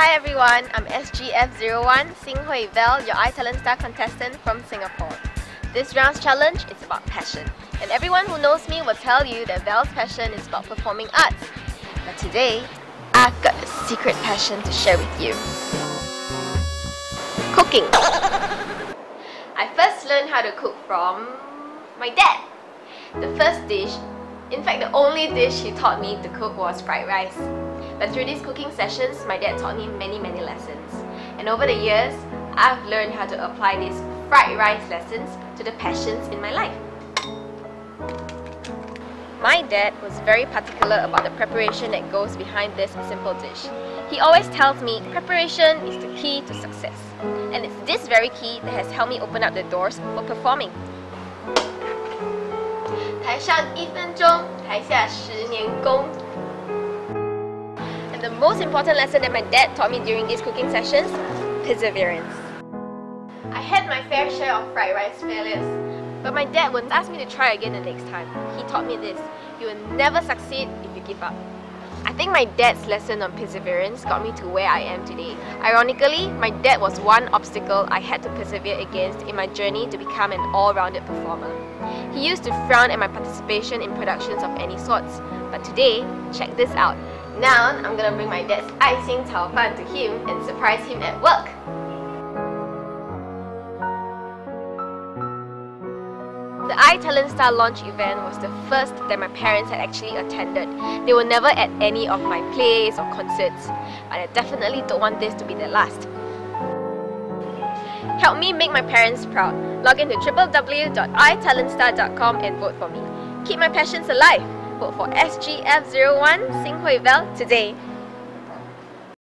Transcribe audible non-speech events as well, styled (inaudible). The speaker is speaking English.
Hi everyone, I'm SGF01 Sing Hui VaL, your iTalent Star contestant from Singapore. This round's challenge is about passion, and everyone who knows me will tell you that VaL's passion is about performing arts. But today, I've got a secret passion to share with you. Cooking. (laughs) I first learned how to cook from my dad. The first dish, in fact the only dish he taught me to cook was fried rice. But through these cooking sessions, my dad taught me many many lessons. And over the years, I've learned how to apply these fried rice lessons to the passions in my life. My dad was very particular about the preparation that goes behind this simple dish. He always tells me preparation is the key to success. And it's this very key that has helped me open up the doors for performing. 台上一分钟，台下十年功。And the most important lesson that my dad taught me during these cooking sessions, perseverance. I had my fair share of fried rice failures, but my dad would ask me to try again the next time. He taught me this, you will never succeed if you give up. I think my dad's lesson on perseverance got me to where I am today. Ironically, my dad was one obstacle I had to persevere against in my journey to become an all-rounded performer. He used to frown at my participation in productions of any sorts, but today, check this out. Now, I'm gonna bring my dad's icing Tao Fan to him and surprise him at work. The iTalent Star launch event was the first that my parents had actually attended. They were never at any of my plays or concerts, but I definitely don't want this to be the last. Help me make my parents proud. Log into www.italentstar.com and vote for me. Keep my passions alive. Vote for SGF01 Sing Hui VaL today.